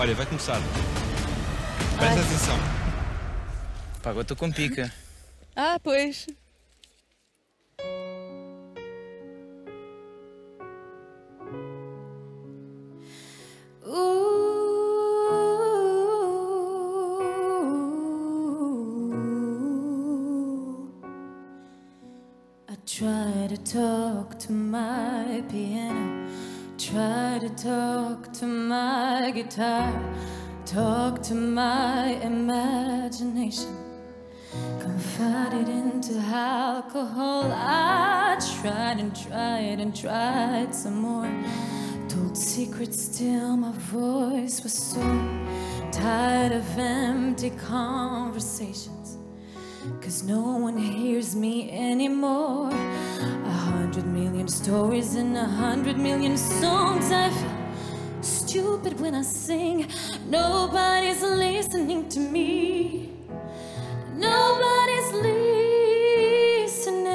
Olha, vai começar. Presta atenção. Pá, agora estou com pica. Ah, pois. I try to talk to my piano, try to talk to my guitar, talk to my imagination. Confided into alcohol, I tried and tried and tried some more. Told secrets till my voice was sore. Tired of empty conversations. Cause no one hears me anymore. A hundred million stories and a hundred million songs. I feel stupid when I sing. Nobody's listening to me. Nobody's listening.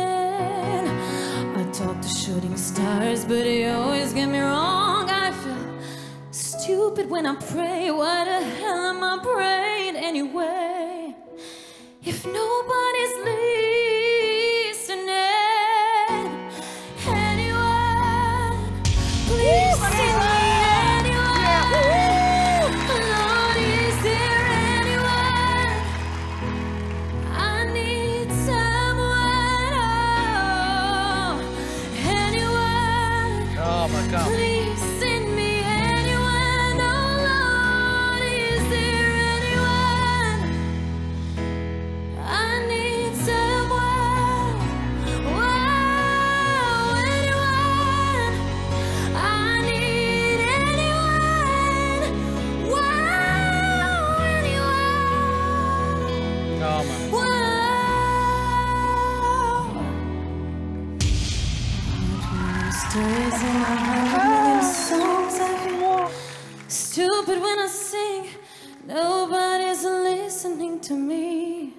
I talk to shooting stars, but they always get me wrong. I feel stupid when I pray. Why the hell am I praying Stories in my heart, songs I feel stupid when I sing. Nobody's listening to me.